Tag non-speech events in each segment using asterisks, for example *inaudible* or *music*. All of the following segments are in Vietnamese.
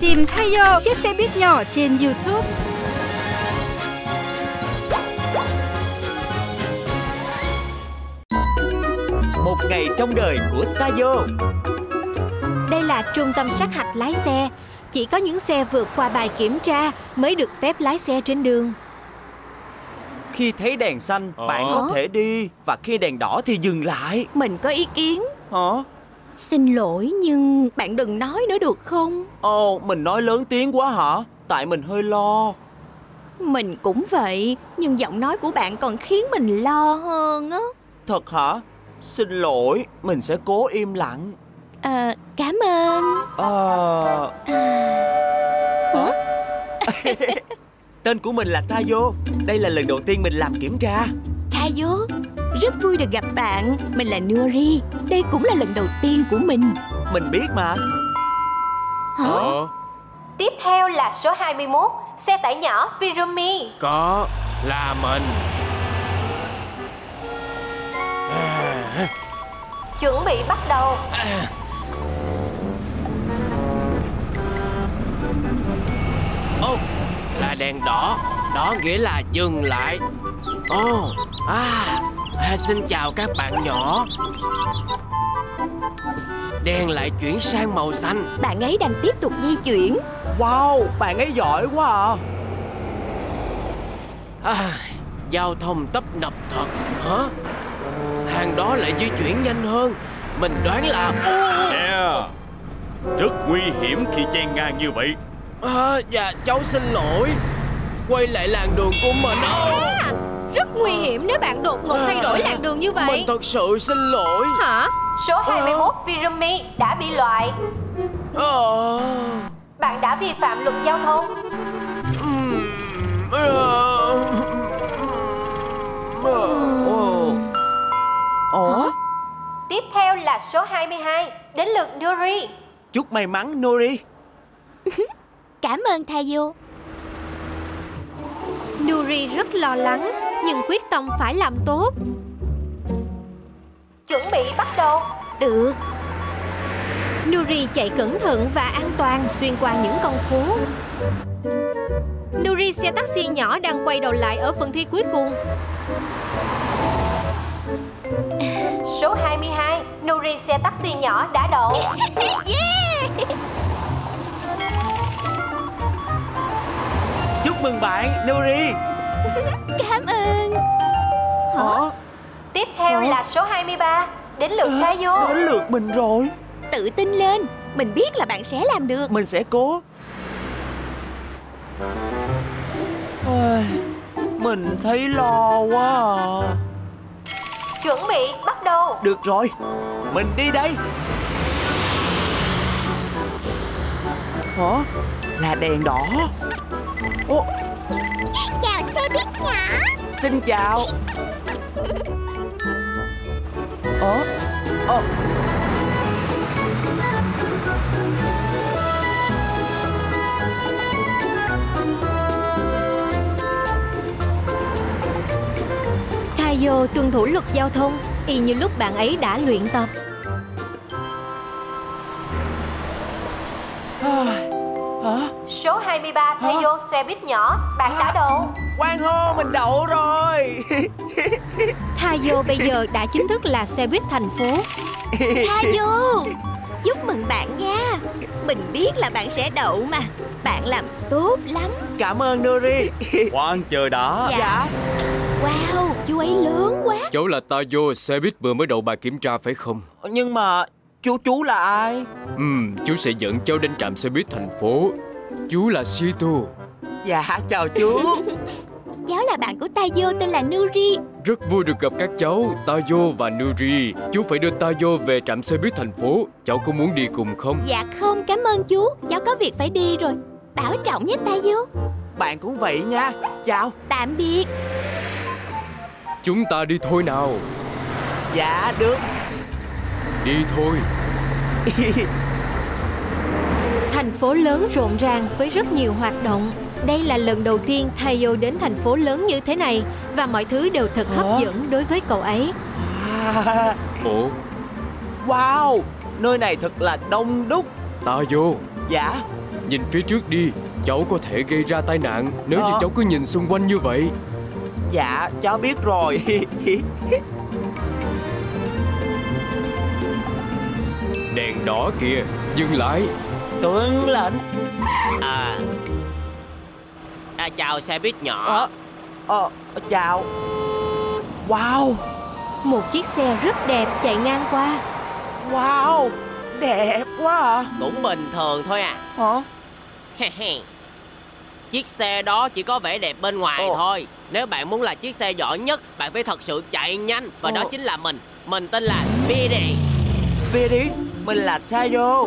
tìm Tayo chiếc xe buýt nhỏ trên YouTube. Một ngày trong đời của Tayo Đây là trung tâm sát hạch lái xe. Chỉ có những xe vượt qua bài kiểm tra mới được phép lái xe trên đường. Khi thấy đèn xanh Ờ. bạn có thể đi Và khi đèn đỏ thì dừng lại Mình có ý kiến Hả? Xin lỗi nhưng bạn đừng nói nữa được không? Ồ mình nói lớn tiếng quá hả? Tại mình hơi lo. Mình cũng vậy Nhưng giọng nói của bạn còn khiến mình lo hơn á. Thật hả? Xin lỗi Mình sẽ cố im lặng. À, Cảm ơn. Ờ... Hả? *laughs* Tên của mình là Tayo Đây là lần đầu tiên mình làm kiểm tra. Tayo Rất vui được gặp bạn. Mình là Nuri. Đây cũng là lần đầu tiên của mình. Mình biết mà. Hả? Ờ, Tiếp theo là số 21, xe tải nhỏ Firumi. có là mình. À, Chuẩn bị bắt đầu. Ô, là đèn đỏ. Đó nghĩa là dừng lại. Ồ, à, à Xin chào các bạn nhỏ. Đèn lại chuyển sang màu xanh. Bạn ấy đang tiếp tục di chuyển. Wow, bạn ấy giỏi quá à. À, Giao thông tấp nập thật Hả? Hàng đó lại di chuyển nhanh hơn. Mình đoán là Nè Rất nguy hiểm khi chen ngang như vậy à, Dạ cháu xin lỗi Quay lại làn đường của mình Ô, Rất nguy hiểm nếu bạn đột ngột thay đổi làn đường như vậy. Mình thật sự xin lỗi Hả? Số 21 Firumi đã bị loại. Ờ, Bạn đã vi phạm luật giao thông. ờ, ờ. Ồ Tiếp theo là số 22, đến lượt Nuri. Chúc may mắn Nori Cảm ơn Tayo Nuri rất lo lắng, nhưng quyết tâm phải làm tốt. Chuẩn bị bắt đầu. Được Nuri chạy cẩn thận và an toàn xuyên qua những con phố. Nuri xe taxi nhỏ đang quay đầu lại ở phần thi cuối cùng. Số 22, Nuri xe taxi nhỏ đã đậu. *laughs* Chúc mừng bạn Nori Cảm ơn. Hả? Tiếp theo là số 23, đến lượt Tayo. Đến lượt mình rồi. Tự tin lên. Mình biết là bạn sẽ làm được. Mình sẽ cố. Ôi, Mình thấy lo quá à. Chuẩn bị bắt đầu. Được rồi. Mình đi đây Hả? Là đèn đỏ. Ô, Chào xe buýt nhỏ. Xin chào. Ờ Ờ Tayo tuân thủ luật giao thông, y như lúc bạn ấy đã luyện tập. Số 23, Tayo xe buýt nhỏ, bạn đã đậu. Quang hô mình đậu rồi. *laughs* Tayo bây giờ đã chính thức là xe buýt thành phố. Tayo Chúc mừng bạn nha. Mình biết là bạn sẽ đậu mà. Bạn làm tốt lắm. Cảm ơn Nuri. *laughs* Khoan chờ đã. Dạ. Wow Chú ấy lớn quá. Cháu là Tayo, xe buýt vừa mới đậu bài kiểm tra phải không? Nhưng mà chú chú là ai? Ừm, chú sẽ dẫn cháu đến trạm xe buýt thành phố Chú là Shito. Dạ chào chú. *laughs* Cháu là bạn của Tayo tên là Nuri. Rất vui được gặp các cháu, Tayo và Nuri. Chú phải đưa Tayo về trạm xe buýt thành phố. Cháu có muốn đi cùng không? Dạ không cảm ơn chú. Cháu có việc phải đi rồi. Bảo trọng nhé Tayo. Bạn cũng vậy nha. Chào. Tạm biệt. Chúng ta đi thôi nào. Dạ được. Đi thôi *laughs* Thành phố lớn rộn ràng với rất nhiều hoạt động. Đây là lần đầu tiên Tayo đến thành phố lớn như thế này và mọi thứ đều thật hấp Hả? dẫn đối với cậu ấy. à, Ủa, Wow Nơi này thật là đông đúc Tayo Dạ Nhìn phía trước đi Cháu có thể gây ra tai nạn Nếu như Ờ. cháu cứ nhìn xung quanh như vậy Dạ cháu biết rồi *laughs* Đèn đỏ kìa Dừng lại Tuân lệnh À. À chào xe buýt nhỏ. Ờ. Ờ chào. Wow. Một chiếc xe rất đẹp chạy ngang qua. Wow Đẹp quá à. Cũng bình thường thôi à. Hả? Chiếc xe đó chỉ có vẻ đẹp bên ngoài Ồ. thôi. Nếu bạn muốn là chiếc xe giỏi nhất Bạn phải thật sự chạy nhanh. Và đó Ồ. chính là mình. Mình tên là Speedy. Speedy Mình là Tayo.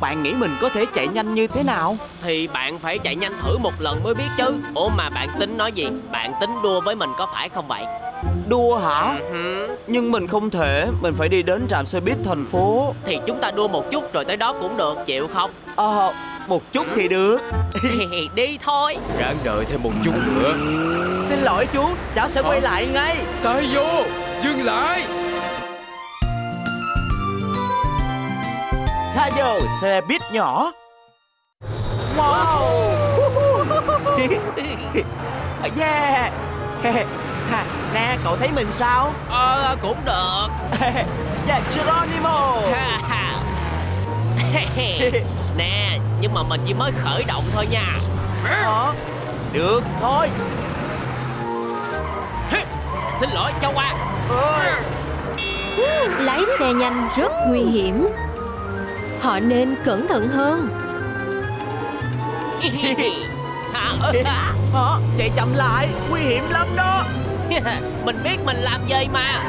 Bạn nghĩ mình có thể chạy nhanh như thế nào? Thì bạn phải chạy nhanh thử một lần mới biết chứ. Ủa mà bạn tính nói gì? Bạn tính đua với mình có phải không vậy? Đua hả? Ừ, Nhưng mình không thể. Mình phải đi đến trạm xe buýt thành phố. Thì chúng ta đua một chút rồi tới đó cũng được Chịu không? Ờ Một chút thì được. *laughs* Đi thôi. Ráng đợi thêm một chút nữa. Xin lỗi chú Cháu sẽ quay lại ngay. Tay vô Dừng lại Tayo xe buýt nhỏ. Wow. *laughs* Yeah. Nè cậu thấy mình sao? Ờ cũng được. *laughs* Yeah Geronimo. *laughs* Nè Nhưng mà mình chỉ mới khởi động thôi nha. Hả? Được thôi. Xin lỗi cho qua. Lái xe nhanh rất nguy hiểm. Họ nên cẩn thận hơn. *laughs* Hả? Hả? Chạy chậm lại Nguy hiểm lắm đó *laughs* mình biết mình làm gì mà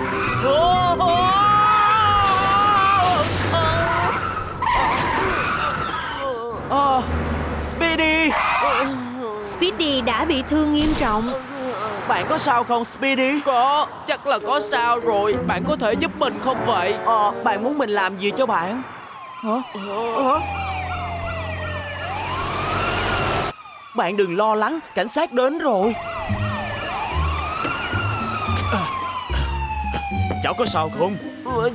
Ờ Speedy Speedy đã bị thương nghiêm trọng. Bạn có sao không Speedy Có, chắc là có sao rồi Bạn có thể giúp mình không vậy Ờ Bạn muốn mình làm gì cho bạn Hả? Hả? Bạn đừng lo lắng Cảnh sát đến rồi. Cháu có sao không?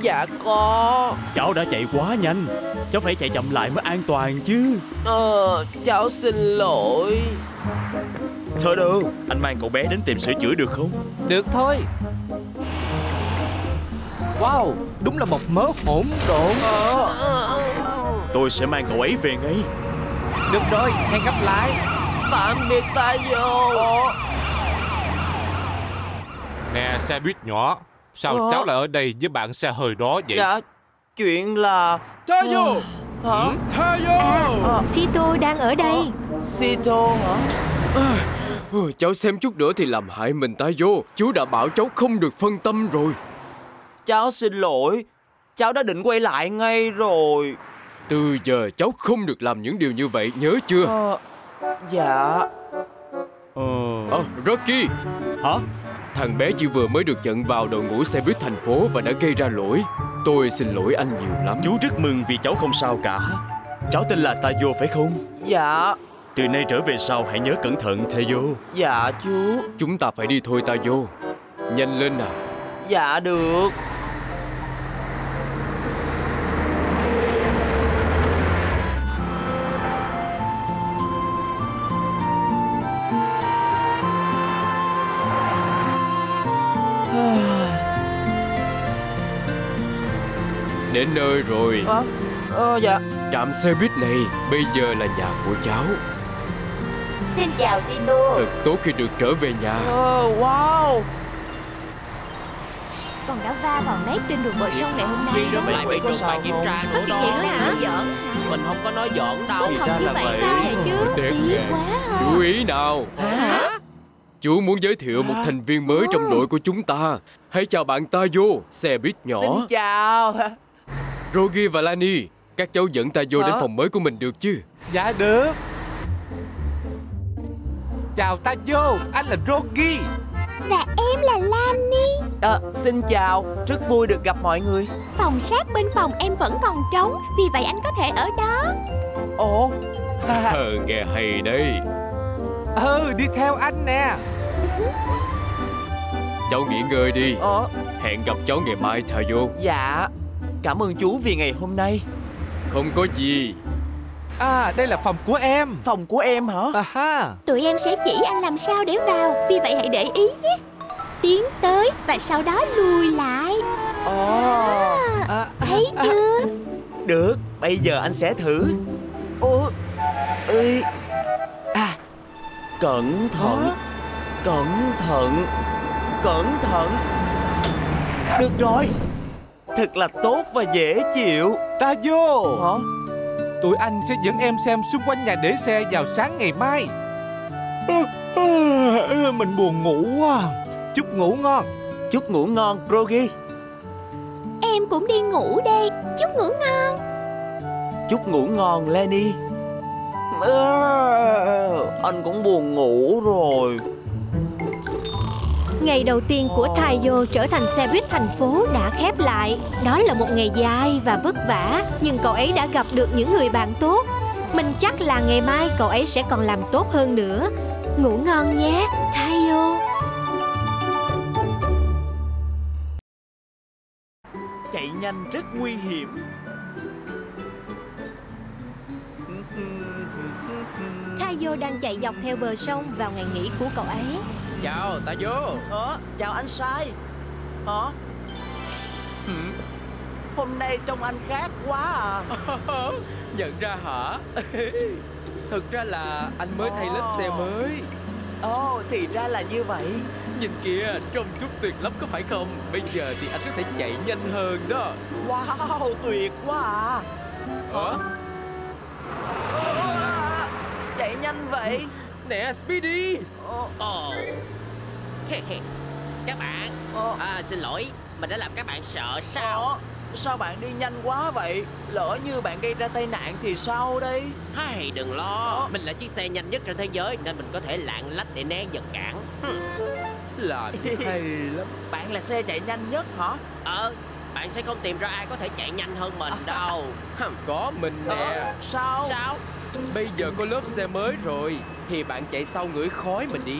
Dạ có. Cháu đã chạy quá nhanh. Cháu phải chạy chậm lại mới an toàn chứ. Ờ, cháu xin lỗi. Thôi đâu Anh mang cậu bé đến tìm sửa chữa được không? Được thôi Wow Đúng là một mớ hỗn độn. Tôi sẽ mang cậu ấy về ngay. Được rồi Hẹn gặp lại. Tạm biệt ta vô. Nè xe buýt nhỏ Sao Ờ. cháu lại ở đây với bạn xe hơi đó vậy? Dạ Chuyện là Tayo Hả? Tayo Sito đang ở đây. Sito hả? Ừ, Cháu xem chút nữa thì làm hại mình Tayo Chú đã bảo cháu không được phân tâm rồi Cháu xin lỗi. Cháu đã định quay lại ngay rồi. Từ giờ cháu không được làm những điều như vậy nhớ chưa? Ờ Dạ. Ờ. Ờ Rocky. Hả? Thằng bé chỉ vừa mới được nhận vào đội ngũ xe buýt thành phố và đã gây ra lỗi. Tôi xin lỗi anh nhiều lắm. Chú rất mừng vì cháu không sao cả. Cháu tên là Tayo phải không? Dạ. Từ nay trở về sau hãy nhớ cẩn thận Tayo. Dạ chú. Chúng ta phải đi thôi Tayo. Nhanh lên nào. Dạ được Đến nơi rồi. Ờ Ờ dạ. Trạm xe buýt này bây giờ là nhà của cháu. Xin chào Sito Thật tốt khi được trở về nhà. Ờ wow. Con đã va vào mép trên đường bờ sông ngày hôm nay đó lại bị có sao bài kiểm không? tra Có nữa chuyện đó gì nữa hả? Mình không có nói giỡn đâu. Thì Không ra như là vậy vậy. sao vậy chứ? Ghê. quá à. Chú ý nào. Chú muốn giới thiệu một thành viên mới trong đội của chúng ta. Hãy chào bạn Tayo, xe buýt nhỏ. Xin chào Rogi và Lani Các cháu dẫn Tayo đến Hả? phòng mới của mình được chứ? Dạ được. Chào Tayo Anh là Rocky Và em là Lani. Ờ xin chào Rất vui được gặp mọi người. Phòng sát bên phòng em vẫn còn trống Vì vậy anh có thể ở đó. Ồ. Ha, *laughs* Ờ, nghe hay đấy. Ừ đi theo anh nè. Cháu nghỉ ngơi đi. Ờ. Hẹn gặp cháu ngày mai Tayo. Dạ Cảm ơn chú vì ngày hôm nay. Không có gì. À, đây là phòng của em. Phòng của em hả? À ha. Tụi em sẽ chỉ anh làm sao để vào. Vì vậy hãy để ý nhé. Tiến tới và sau đó lùi lại. Ồ, À, Thấy chưa? Được, bây giờ anh sẽ thử. Ô, ơi. À, cẩn thận, cẩn thận, cẩn thận. Được rồi, thật là tốt và dễ chịu. ta vô. Hả? Tụi anh sẽ dẫn em xem xung quanh nhà để xe vào sáng ngày mai. *laughs* Mình buồn ngủ quá. Chúc ngủ ngon. Chúc ngủ ngon, Rogi. Em cũng đi ngủ đây Chúc ngủ ngon Chúc ngủ ngon, Lenny. Ờ, anh cũng buồn ngủ rồi. Ngày đầu tiên của Taiyo trở thành xe buýt thành phố đã khép lại. Đó là một ngày dài và vất vả, nhưng cậu ấy đã gặp được những người bạn tốt. Mình chắc là ngày mai cậu ấy sẽ còn làm tốt hơn nữa. Ngủ ngon nhé, Taiyo. Chạy nhanh rất nguy hiểm. Taiyo đang chạy dọc theo bờ sông vào ngày nghỉ của cậu ấy. Chào, ta vô. Hả? Chào anh sai. Hả? Hôm nay trông anh khác quá à. Nhận ra hả? Thực ra là anh mới thay lết xe mới. Ồ, thì ra là như vậy. Nhìn kìa, trông chút tuyệt lắm có phải không? Bây giờ thì anh có thể chạy nhanh hơn đó. Wow, tuyệt quá à. Ờ, Chạy nhanh vậy. Nè Speedy. Ồ, Ồ Các bạn ồ, à, Xin lỗi Mình đã làm các bạn sợ sao ồ, Sao bạn đi nhanh quá vậy? Lỡ như bạn gây ra tai nạn thì sao đây? Hay đừng lo Mình là chiếc xe nhanh nhất trên thế giới Nên mình có thể lạng lách để né vật cản. Làm hay lắm. *laughs* Bạn là xe chạy nhanh nhất hả? Ờ Bạn sẽ không tìm ra ai có thể chạy nhanh hơn mình *laughs* đâu. Có mình nè. Ờ, sao? Sao Bây giờ có lớp xe mới rồi Thì bạn chạy sau ngửi khói mình đi.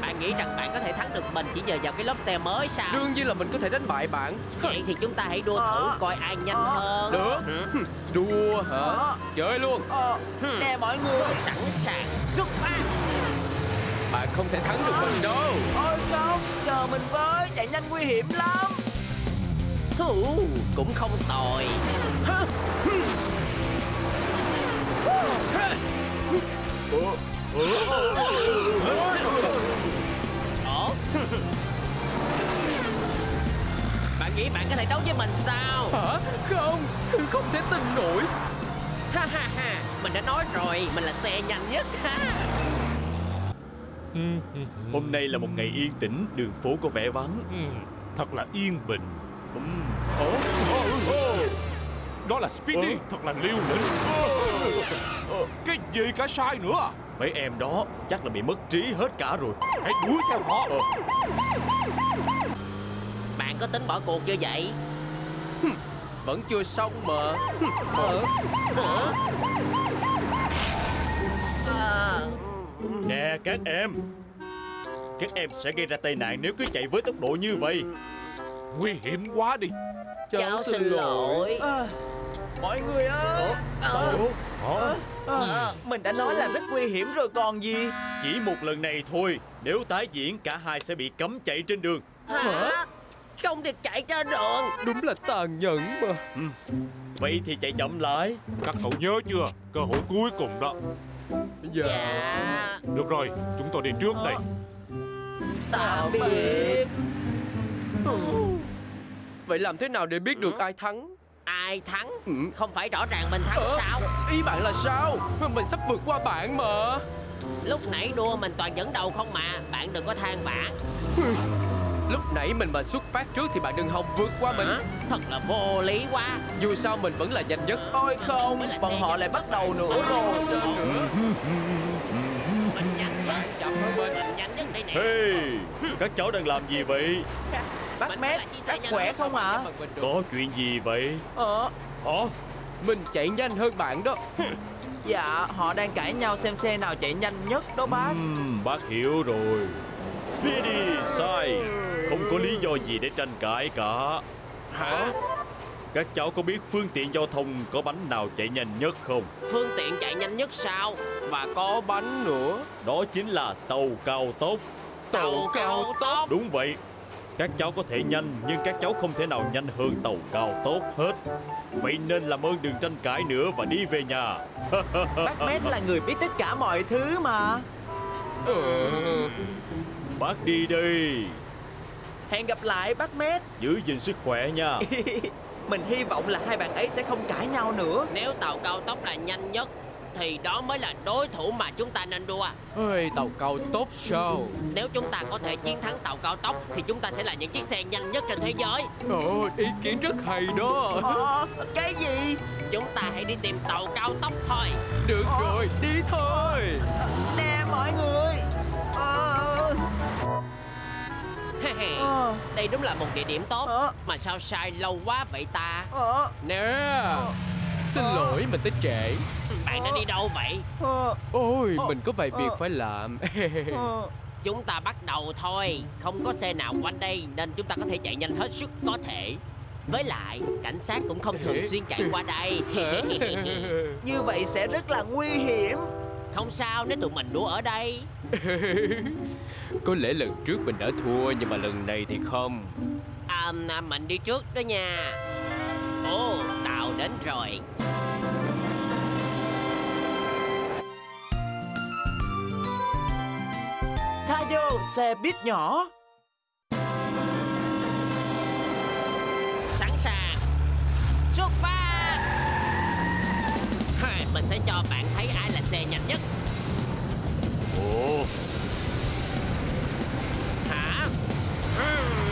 Bạn nghĩ rằng bạn có thể thắng được mình Chỉ nhờ vào cái lớp xe mới sao Đương nhiên là mình có thể đánh bại bạn Vậy thì chúng ta hãy đua thử Ờ. coi ai nhanh Ờ. hơn Được. Đua hả? Ờ. Chơi luôn nè mọi người. Sẵn sàng xuất phát Bạn không thể thắng được mình đâu Ôi không, chờ mình với, chạy nhanh nguy hiểm lắm. Cũng không tồi? Ủa? Bạn nghĩ bạn có thể đấu với mình sao? Hả? Không Không thể tin nổi Ha ha ha Mình đã nói rồi Mình là xe nhanh nhất ha Hôm nay là một ngày yên tĩnh, đường phố có vẻ vắng. Ừm, thật là yên bình. Đó là Speedy, thật là liều lĩnh. Ờ, Cái gì cả sai nữa Mấy em đó chắc là bị mất trí hết cả rồi. Hãy đuổi theo họ. Bạn có tính bỏ cuộc chưa vậy? Vẫn chưa xong mà Hả? À, Nè các em. Các em sẽ gây ra tai nạn nếu cứ chạy với tốc độ như vậy. Nguy hiểm quá đi. cháu xin lỗi À, mọi người ơi. Ờ, Hả? À, mình đã nói là rất nguy hiểm rồi còn gì. Chỉ một lần này thôi. Nếu tái diễn, cả hai sẽ bị cấm chạy trên đường. Hả? Không được chạy trên đường Đúng là tàn nhẫn mà Vậy thì chạy chậm lại. Các cậu nhớ chưa? Cơ hội cuối cùng đó. Dạ Dạ Được rồi, chúng tôi đi trước đây. Tạm biệt. Vậy làm thế nào để biết được ai thắng Ai thắng? Ừ. Không phải rõ ràng mình thắng Ờ, sao? Ý bạn là sao Mình sắp vượt qua bạn mà Lúc nãy đua mình toàn dẫn đầu không mà Bạn đừng có than vãn *laughs* Lúc nãy mình mà xuất phát trước thì bạn đừng hòng vượt qua mình Hả? Thật là vô lý quá Dù sao mình vẫn là nhanh nhất Ôi không, bọn họ lại bắt đầu nữa rồi. Nữa Mình nhanh nhất Chậm hơn mình Mình nhanh nhất đây nè Hey, các cháu đang làm gì vậy? *laughs* Bác Mét, bác khỏe không ạ? Được. Có chuyện gì vậy? Ờ, Hả? Mình chạy nhanh hơn bạn đó *laughs* dạ, họ đang cãi nhau xem xe nào chạy nhanh nhất đó bác. Ừm, bác hiểu rồi. Speedy, sai. Không có lý do gì để tranh cãi cả. Hả? Các cháu có biết phương tiện giao thông có bánh nào chạy nhanh nhất không? Phương tiện chạy nhanh nhất sao Và có bánh nữa Đó chính là tàu cao tốc Tàu cao tốc Đúng vậy Các cháu có thể nhanh Nhưng các cháu không thể nào nhanh hơn tàu cao tốc hết. Vậy nên làm ơn đừng tranh cãi nữa Và đi về nhà. *laughs* Bác Mét là người biết tất cả mọi thứ mà. Ừ. Bác đi đi Hẹn gặp lại bác Mét. *laughs* Giữ gìn sức khỏe nha. Mình hy vọng là hai bạn ấy sẽ không cãi nhau nữa. Nếu tàu cao tốc là nhanh nhất Thì đó mới là đối thủ mà chúng ta nên đua. Ôi, tàu cao tốc sao? Nếu chúng ta có thể chiến thắng tàu cao tốc Thì chúng ta sẽ là những chiếc xe nhanh nhất trên thế giới. Ồ, ý kiến rất hay đó. Ờ, cái gì? Chúng ta hãy đi tìm tàu cao tốc thôi. Được rồi, đi thôi. Nè mọi người. Ờ, ờ, Đây đúng là một địa điểm tốt. Ờ, Mà sao sai lâu quá vậy ta? Ờ, Nè Xin lỗi, mình tới trễ. Bạn đã đi đâu vậy? Ờ, Ôi, mình có vài việc ờ. phải làm. *laughs* Ờ. Chúng ta bắt đầu thôi. Không có xe nào quanh đây Nên chúng ta có thể chạy nhanh hết sức có thể. Với lại cảnh sát cũng không thường xuyên chạy qua đây. *laughs* Như vậy sẽ rất là nguy hiểm. Không sao nếu tụi mình đua ở đây. *laughs* Có lẽ lần trước mình đã thua Nhưng mà lần này thì không. À, Mình đi trước đó nha. Ồ đến rồi. Tha vô xe buýt nhỏ. Sẵn sàng. Xuất phát. Mình sẽ cho bạn thấy ai là xe nhanh nhất. Ồ. Hả? Bạn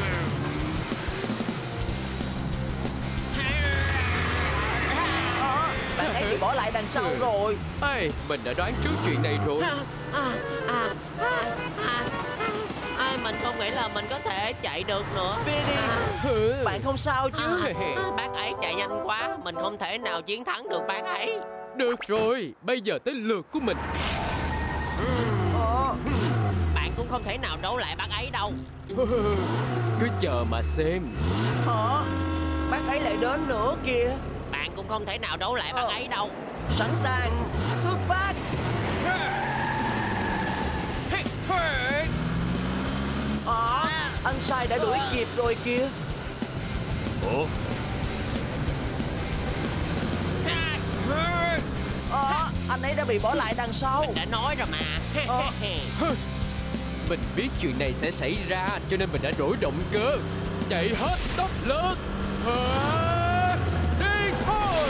bỏ lại đằng sau rồi. Ê, mình đã đoán trước chuyện này rồi. À, à, à, à, à, à, Mình không nghĩ là mình có thể chạy được nữa. Speedy à, Ừ. Bạn không sao chứ? À, à, Bác ấy chạy nhanh quá Mình không thể nào chiến thắng được bác ấy. Được rồi, bây giờ tới lượt của mình. Ờ, Bạn cũng không thể nào đấu lại bác ấy đâu. *laughs* Cứ chờ mà xem. Ờ, Bác ấy lại đến nữa kìa Bạn cũng không thể nào đấu lại bác Ờ. ấy đâu. Sẵn sàng Xuất phát. Ờ, anh sai đã đuổi kịp rồi kìa. Ủa? Ờ, anh ấy đã bị bỏ lại đằng sau. Mình đã nói rồi mà. Ờ. Mình biết chuyện này sẽ xảy ra Cho nên mình đã đổi động cơ. Chạy hết tốc lực à, Đi thôi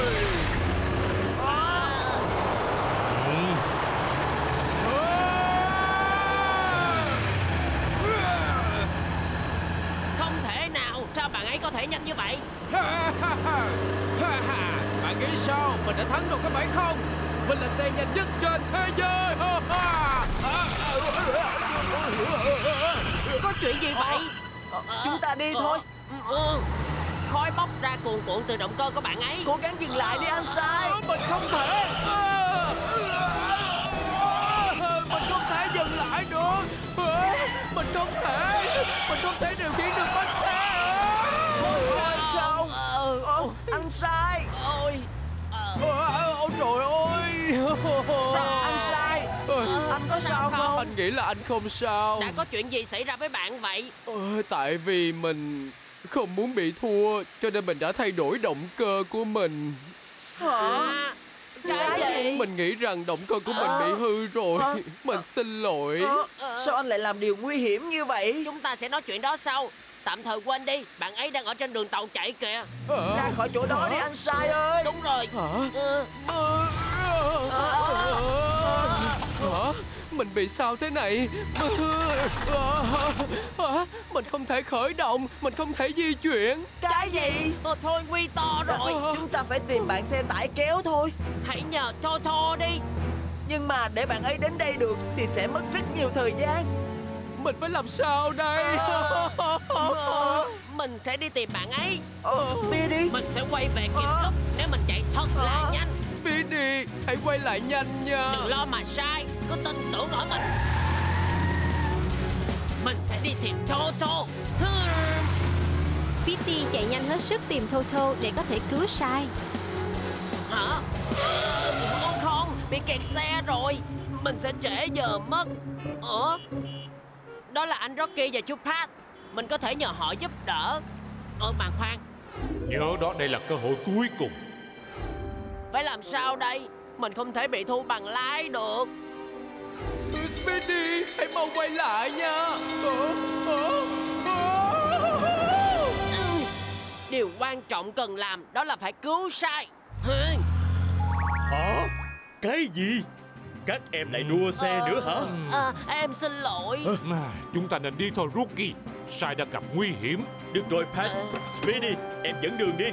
Không thể nào Sao bạn ấy có thể nhanh như vậy. Bạn nghĩ sao? Mình đã thắng rồi có phải không? Mình là xe nhanh nhất trên thế giới. Có chuyện gì vậy? Chúng ta đi thôi. Ừ. Khói bốc ra cuồn cuộn từ động cơ của bạn ấy. Cố gắng dừng lại đi anh sai. Mình không thể. Mình không thể dừng lại được. Mình không thể. Mình không thể điều khiển được bánh sao không? Anh nghĩ là anh không sao? Đã có chuyện gì xảy ra với bạn vậy? Ờ, Tại vì mình không muốn bị thua Cho nên mình đã thay đổi động cơ của mình. À, Cái gì? Mình nghĩ rằng động cơ của mình bị hư rồi. Hả? *laughs* Mình xin lỗi. Ờ, Sao anh lại làm điều nguy hiểm như vậy? Chúng ta sẽ nói chuyện đó sau. Tạm thời quên đi Bạn ấy đang ở trên đường tàu chạy kìa. Ờ, Ra khỏi chỗ đó đi anh sai ơi. Đúng rồi. Hả? Ừ. Hả? Mình bị sao thế này? Hả? Mình không thể khởi động, mình không thể di chuyển. Cái gì? Ờ, Thôi nguy to rồi. Chúng ta phải tìm bạn xe tải kéo thôi. Hãy nhờ Thô Thô đi. Nhưng mà để bạn ấy đến đây được Thì sẽ mất rất nhiều thời gian. Mình phải làm sao đây? Ờ, Mình sẽ đi tìm bạn ấy. Ờ, Speedy. Mình sẽ quay về kịp lúc Nếu mình hãy quay lại nhanh nha. Đừng lo mà sai Cứ tin tưởng ở mình Mình sẽ đi tìm Hmm. Speedy chạy nhanh hết sức tìm Toto để có thể cứu Sai. Hả? Ô không, bị kẹt xe rồi Mình sẽ trễ giờ mất Ủa? Đó là anh Rocky và chú Pat Mình có thể nhờ họ giúp đỡ Ờ mà khoan, Nhớ đó đây là cơ hội cuối cùng phải làm sao đây? Mình không thể bị thu bằng lái được Speedy, hãy mau quay lại nha. Ờ, ờ, ờ. Điều quan trọng cần làm đó là phải cứu sai. Hả? Cái gì? Các em lại đua xe nữa hả? Ờ, Em xin lỗi à, Chúng ta nên đi thôi Rookie Sai đã gặp nguy hiểm Được rồi Pat Ờ. Speedy Em dẫn đường đi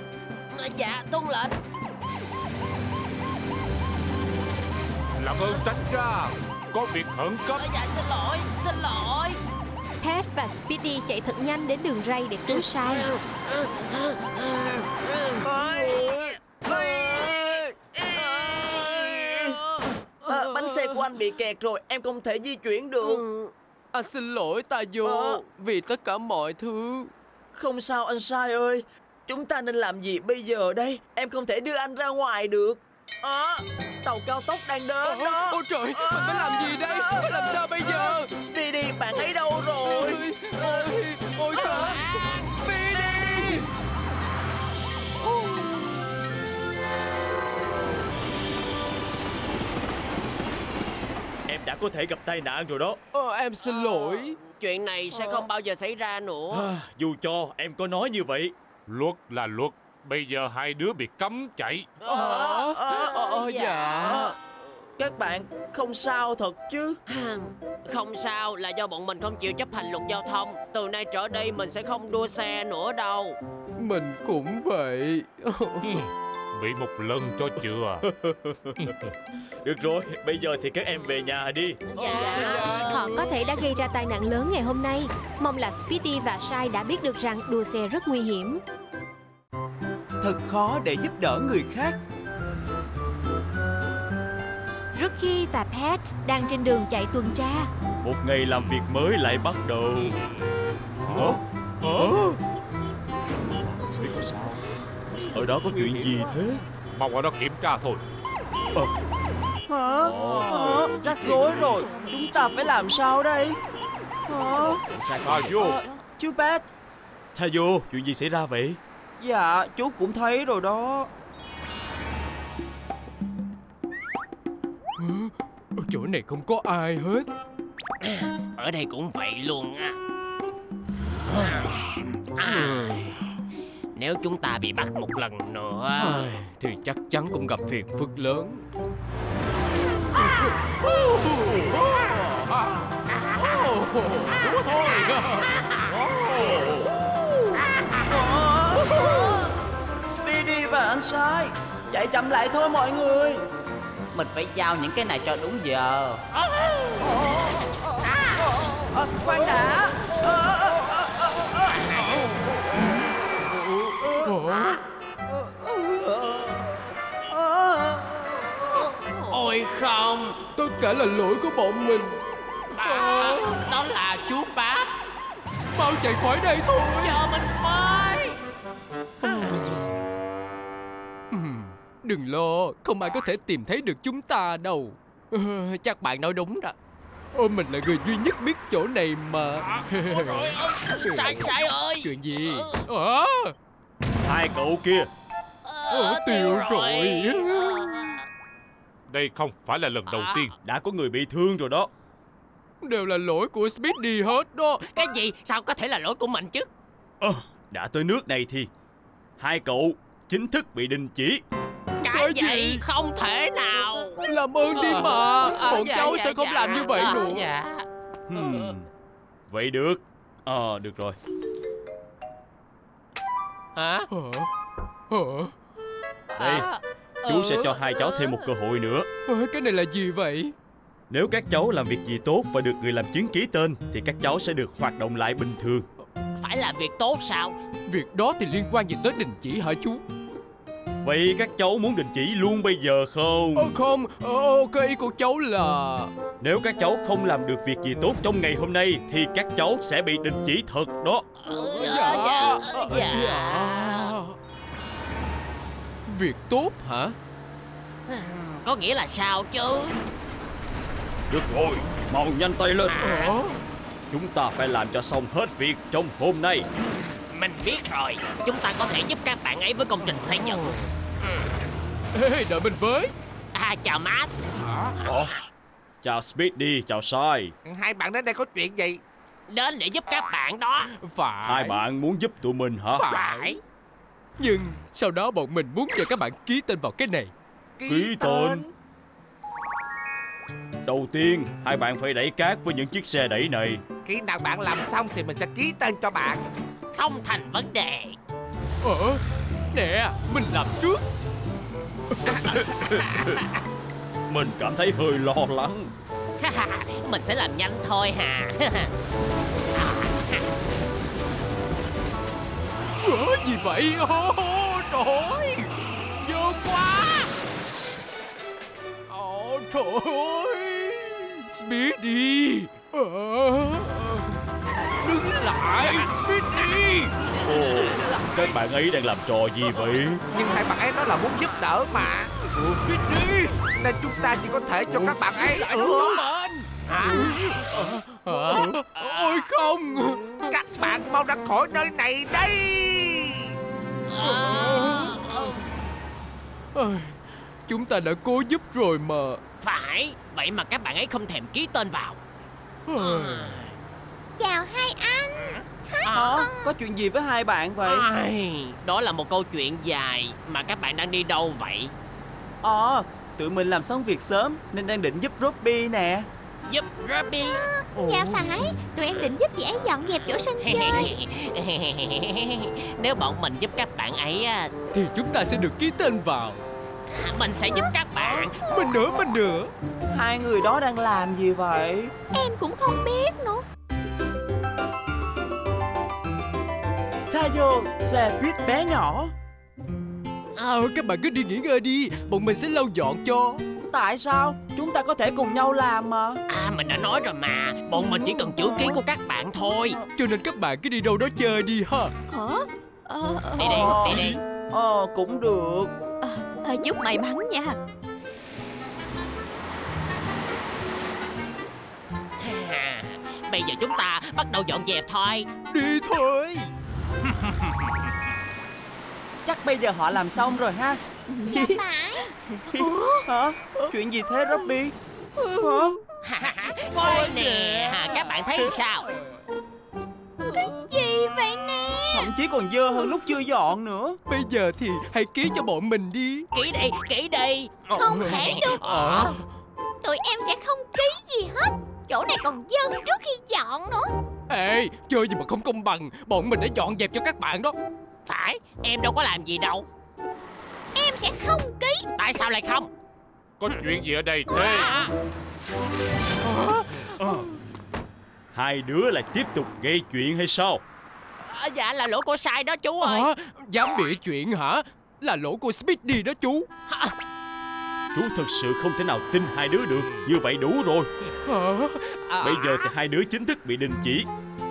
Ờ, Dạ, tuân lệnh Làm ơn tránh ra. Có việc khẩn cấp. Ờ, Dạ, xin lỗi, xin lỗi. Pat và Speedy chạy thật nhanh đến đường ray để cứu Sai. à, Bánh xe của anh bị kẹt rồi Em không thể di chuyển được. Anh xin lỗi ta vô Ờ. vì tất cả mọi thứ. Không sao anh sai ơi Chúng ta nên làm gì bây giờ đây? Em không thể đưa anh ra ngoài được. À, Tàu cao tốc đang đến đó. Ôi trời, mình phải làm gì đây? Làm sao bây giờ? Speedy bạn ấy đâu rồi? Ôi, ôi, ôi trời. Speedy! Em đã có thể gặp tai nạn rồi đó. Ờ, em xin lỗi. Chuyện này sẽ không bao giờ xảy ra nữa. À, Dù cho em có nói như vậy. Luật là luật Bây giờ hai đứa bị cấm chạy. Ờ, ờ, dạ. Các bạn không sao thật chứ? Không sao là do bọn mình không chịu chấp hành luật giao thông. Từ nay trở đi mình sẽ không đua xe nữa đâu. Mình cũng vậy. Bị một lần cho chừa. *laughs* Được rồi Bây giờ thì các em về nhà đi. Dạ. Họ có thể đã gây ra tai nạn lớn ngày hôm nay. Mong là Speedy và Sai đã biết được rằng đua xe rất nguy hiểm. Thật khó để giúp đỡ người khác Rookie và Pat đang trên đường chạy tuần tra. Một ngày làm việc mới lại bắt đầu Hả? Hả? Ở đó có chuyện gì thế? Mau qua đó kiểm tra thôi Hả? Hả? Rắc rối rồi Chúng ta phải làm sao đây Hả? À vô Chú Pat Tayo, chuyện gì xảy ra vậy? Dạ chú cũng thấy rồi đó Ở chỗ này không có ai hết. Ở đây cũng vậy luôn á à, Nếu chúng ta bị bắt một lần nữa thì chắc chắn cũng gặp phiền phức lớn. Speedy và anh sai Chạy chậm lại thôi mọi người Mình phải giao những cái này cho đúng giờ à, Khoan đã Ôi không Tất cả là lỗi của bọn mình. à, Đó là chú bác Mau chạy khỏi đây thôi. Chờ mình với Đừng lo, không ai có thể tìm thấy được chúng ta đâu. *laughs* Chắc bạn nói đúng đó. Ôi mình là người duy nhất biết chỗ này mà. *laughs* Sai sai ơi Chuyện gì? Ờ, Hai cậu kia Ờ, tiêu rồi. Đây không phải là lần đầu tiên Đã có người bị thương rồi đó Đều là lỗi của Speedy hết đó. Cái gì sao có thể là lỗi của mình chứ Ờ, Đã tới nước này thì Hai cậu chính thức bị đình chỉ Cái, Cái gì? gì không thể nào Làm ơn đi mà. Ờ, Bọn dạ, cháu dạ, sẽ không dạ. làm như vậy Ờ, nữa. dạ. hmm. Vậy được Ờ, được rồi Hả? Hả? Đây, À, Chú sẽ ừ, cho hai cháu thêm một cơ hội nữa Ờ, Cái này là gì vậy? Nếu các cháu làm việc gì tốt và được người làm chứng ký tên Thì các cháu sẽ được hoạt động lại bình thường Phải làm việc tốt sao Việc đó thì liên quan gì tới đình chỉ hả chú? Vậy các cháu muốn đình chỉ luôn bây giờ không? Ờ không, ờ, ok ý của cháu là Nếu các cháu không làm được việc gì tốt trong ngày hôm nay Thì các cháu sẽ bị đình chỉ thật đó Ừ, Dạ. dạ. Dạ Việc tốt hả? Có nghĩa là sao chứ Được rồi, mau nhanh tay lên Ờ? Chúng ta phải làm cho xong hết việc trong hôm nay Mình biết rồi. Chúng ta có thể giúp các bạn ấy với công trình xây dựng. Ê, đợi mình với. À chào Max. Chào Speedy, chào Sai. Hai bạn đến đây có chuyện gì? Đến để giúp các bạn đó. Phải. Hai bạn muốn giúp tụi mình hả? Phải. Nhưng sau đó bọn mình muốn cho các bạn ký tên vào cái này. Ký tên. Đầu tiên, hai bạn phải đẩy cát với những chiếc xe đẩy này. Khi nào bạn làm xong thì mình sẽ ký tên cho bạn Không thành vấn đề. Ờ Nè Mình làm trước. *laughs* Mình cảm thấy hơi lo lắng. *laughs* Mình sẽ làm nhanh thôi hà. *laughs* Ờ gì vậy? Ô, Trời ơi Vô quá. Ồ trời ơi Speedy ờ, Đứng lại Speedy Ồ, các bạn ấy đang làm trò gì vậy? Nhưng hai bạn ấy nói là muốn giúp đỡ mà. Speedy Nên chúng ta chỉ có thể cho các bạn ấy. Lại đúng Hả? Ôi không. Các bạn mau ra khỏi nơi này đây. Ôi, Chúng ta đã cố giúp rồi mà. Phải Vậy mà các bạn ấy không thèm ký tên vào Chào hai anh. Hả? Có chuyện gì với hai bạn vậy? Ai, Đó là một câu chuyện dài Mà các bạn đang đi đâu vậy? Ờ, tụi mình làm xong việc sớm nên đang định giúp Robbie nè. Giúp Ruby Dạ phải. Tụi em định giúp chị ấy dọn dẹp chỗ sân chơi. *laughs* Nếu bọn mình giúp các bạn ấy á, Thì chúng ta sẽ được ký tên vào. Mình sẽ giúp các bạn. Mình nữa, mình nữa. Hai người đó đang làm gì vậy? Em cũng không biết nữa Tayo, xe buýt bé nhỏ. Ờ, các bạn cứ đi nghỉ ngơi đi Bọn mình sẽ lau dọn cho. Tại sao? Chúng ta có thể cùng nhau làm mà. À mình đã nói rồi mà Bọn mình chỉ cần chữ ký của các bạn thôi. Cho nên các bạn cứ đi đâu đó chơi đi ha. Hả? Ờ, ờ, Đi đi, đi đi. Ờ, cũng được. ờ, Chúc may mắn nha. À, Bây giờ chúng ta bắt đầu dọn dẹp thôi. Đi thôi *laughs* Chắc bây giờ họ làm xong rồi ha. Dạ phải *laughs* Hả? Chuyện gì thế Robbie? Hả? *laughs* Coi nè Các bạn thấy sao Gì vậy nè Thậm chí còn dơ hơn lúc chưa dọn nữa. Bây giờ thì hãy ký cho bọn mình đi Kỹ đi, kỹ đi Không thể được Ờ, Tụi em sẽ không ký gì hết Chỗ này còn dơ trước khi dọn nữa Ê, chơi gì mà không công bằng. Bọn mình đã dọn dẹp cho các bạn đó. Phải, em đâu có làm gì đâu. Em sẽ không ký. Tại sao lại không? Có chuyện gì ở đây thế? À, Hai đứa lại tiếp tục gây chuyện hay sao? à, Dạ là lỗi của sai đó chú ơi. Hả? Dám bịa chuyện hả? Là lỗi của Speedy đó chú Chú thật sự không thể nào tin hai đứa được. Như vậy đủ rồi. Hả? À, Bây giờ thì hai đứa chính thức bị đình chỉ.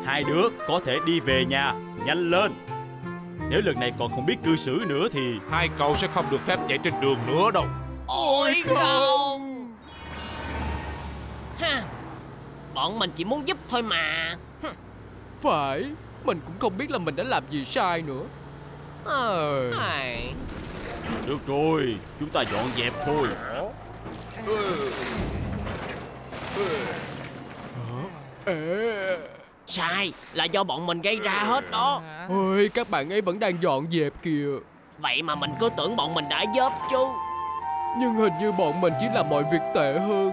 Hai đứa có thể đi về nhà. Nhanh lên. Nếu lần này còn không biết cư xử nữa thì Hai cậu sẽ không được phép chạy trên đường nữa đâu. Ôi không. Ha, Bọn mình chỉ muốn giúp thôi mà. Phải. Mình cũng không biết là mình đã làm gì sai nữa Ờ. Được rồi Chúng ta dọn dẹp thôi. Ê, Sai là do bọn mình gây ra hết đó. Ôi, các bạn ấy vẫn đang dọn dẹp kìa. Vậy mà mình cứ tưởng bọn mình đã giúp chứ. Nhưng hình như bọn mình chỉ làm mọi việc tệ hơn.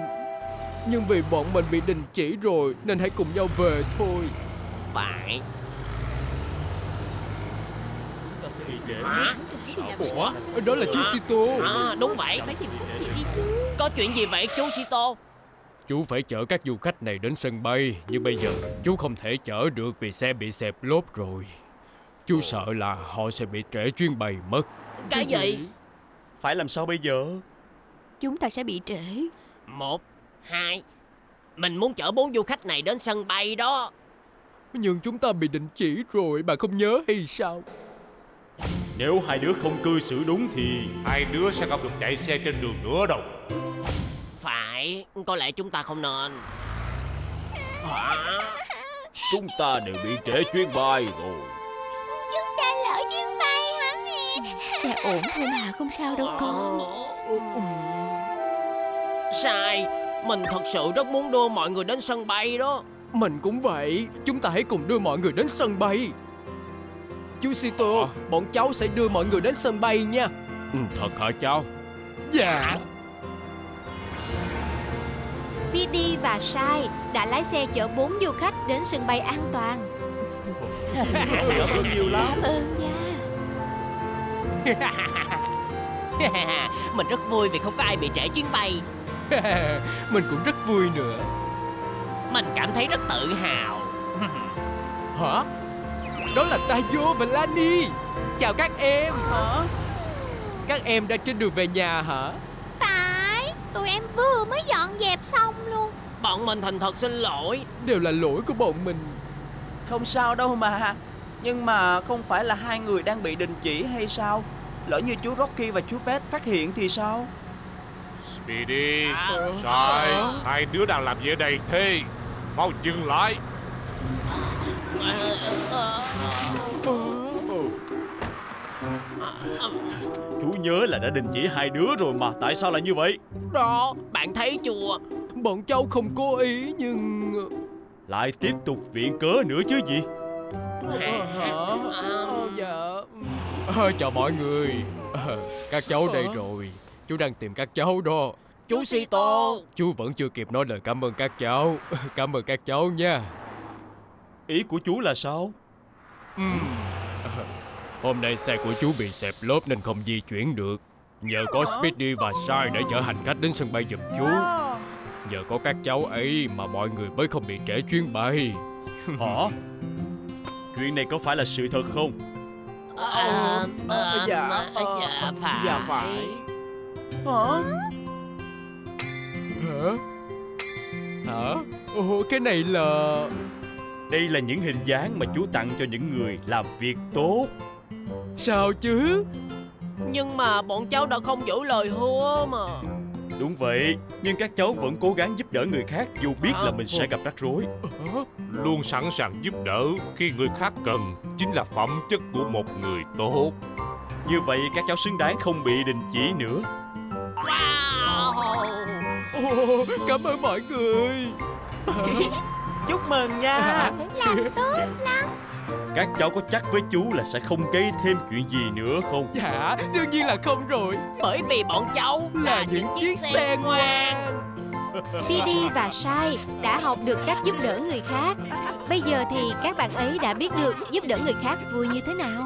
Nhưng vì bọn mình bị đình chỉ rồi Nên hãy cùng nhau về thôi. Phải Chúng ta sẽ bị trễ Hả? Ủa, đó là chú Sito. À đúng vậy. Có chuyện gì vậy chú Sito? Chú phải chở các du khách này đến sân bay. Nhưng bây giờ chú không thể chở được vì xe bị xẹp lốp rồi. Chú sợ là họ sẽ bị trễ chuyến bay mất. Cái gì? Phải làm sao bây giờ? Chúng ta sẽ bị trễ. Một Hai. Mình muốn chở bốn du khách này đến sân bay đó. Nhưng chúng ta bị định chỉ rồi Bà không nhớ hay sao Nếu hai đứa không cư xử đúng thì Hai đứa sẽ không được chạy xe trên đường nữa đâu. Phải Có lẽ chúng ta không nên. Chúng ta đều bị trễ chuyến bay rồi. Chúng ta lỡ chuyến bay hả mẹ? Sẽ ổn thôi mà không sao đâu con. Sai Mình thật sự rất muốn đưa mọi người đến sân bay đó. Mình cũng vậy Chúng ta hãy cùng đưa mọi người đến sân bay Chú Sito Bọn cháu sẽ đưa mọi người đến sân bay nha. Ừ, Thật hả cháu? Dạ. Speedy và Sai đã lái xe chở bốn du khách đến sân bay an toàn. Cảm ơn nhiều lắm. Cảm ơn nha. *laughs* Mình rất vui vì không có ai bị trễ chuyến bay. *laughs* Mình cũng rất vui nữa. Mình cảm thấy rất tự hào. Hả? Đó là Tayo và Lani Chào các em. Hả? Các em đang trên đường về nhà hả? Phải Tụi em vừa mới dọn dẹp xong luôn. Bọn mình thành thật xin lỗi. Đều là lỗi của bọn mình. Không sao đâu mà. Nhưng mà không phải là hai người đang bị đình chỉ hay sao? Lỡ như chú Rocky và chú Pet phát hiện thì sao? Speedy À. Sai. Hai đứa đang làm gì ở đây thế Mau dừng lại Chú nhớ là đã đình chỉ hai đứa rồi mà Tại sao lại như vậy? Đó Bạn thấy chưa? Bọn cháu không cố ý nhưng Lại tiếp tục viện cớ nữa chứ gì? Hả? Ờ, dạ. Ờ, Chào mọi người. Ờ, Các cháu đây rồi. Chú đang tìm các cháu đó. Chú Sito Chú vẫn chưa kịp nói lời cảm ơn các cháu. *laughs* Cảm ơn các cháu nha. Ý của chú là sao? Ừm. Hôm nay xe của chú bị xẹp lốp nên không di chuyển được. Nhờ có Speedy và Sai để chở hành khách đến sân bay giùm chú. Nhờ có các cháu ấy mà mọi người mới không bị trễ chuyến bay. *laughs* Hả? Chuyện này có phải là sự thật không? Ờ, ờ, dạ, dạ phải. dạ phải. Hả? Hả? Hả? Ồ, cái này là... Đây là những hình dáng mà chú tặng cho những người làm việc tốt Sao chứ? Nhưng mà bọn cháu đã không giữ lời hứa mà. Đúng vậy Nhưng các cháu vẫn cố gắng giúp đỡ người khác Dù biết là mình sẽ gặp rắc rối? Luôn sẵn sàng giúp đỡ Khi người khác cần Chính là phẩm chất của một người tốt. Như vậy các cháu xứng đáng không bị đình chỉ nữa. Wow. Ồ, cảm ơn mọi người. *laughs* Chúc mừng nha. Làm tốt lắm Các cháu có chắc với chú là sẽ không gây thêm chuyện gì nữa không Dạ, đương nhiên là không rồi Bởi vì bọn cháu Là những chiếc xe ngoan Speedy và Sai đã học được cách giúp đỡ người khác. Bây giờ thì các bạn ấy đã biết được giúp đỡ người khác vui như thế nào.